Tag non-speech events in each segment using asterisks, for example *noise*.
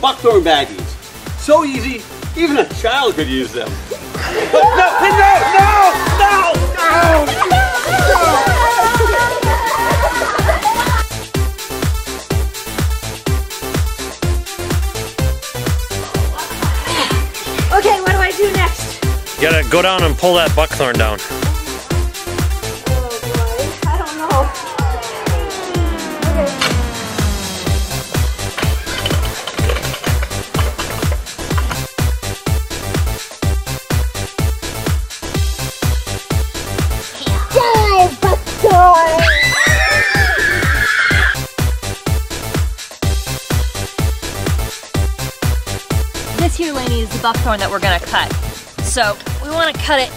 buckthorn baggies. So easy, even a child could use them. no, no, no, no, no! Okay, what do I do next? You gotta go down and pull that buckthorn down. This here, Lainey, is the buckthorn that we're gonna cut. So we wanna cut it,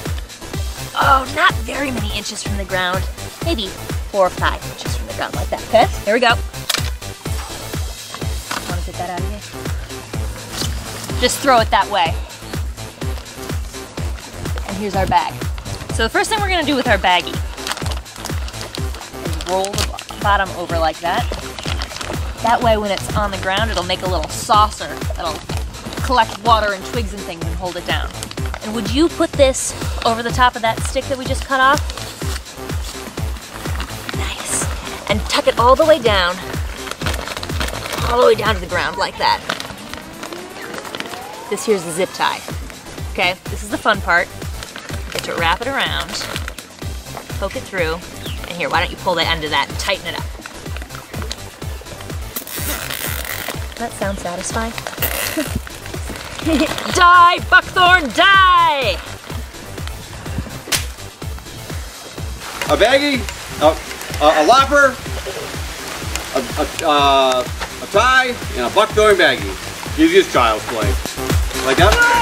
oh, not very many inches from the ground. Maybe four or five inches from the ground like that, okay? Here we go. Wanna get that out of here? Just throw it that way. And here's our bag. So the first thing we're gonna do with our baggie is roll the bottom over like that. That way when it's on the ground, it'll make a little saucer that'll collect water and twigs and things and hold it down. And would you put this over the top of that stick that we just cut off? Nice. And tuck it all the way down, all the way down to the ground like that. This here's the zip tie. Okay, this is the fun part. Get to wrap it around, poke it through, and here, why don't you pull the end of that and tighten it up. That sounds satisfying. *laughs* *laughs* die, Buckthorn, die! A baggie, a, a, a lopper, a, a, uh, a tie, and a buckthorn baggie. Easiest child's play. Like that?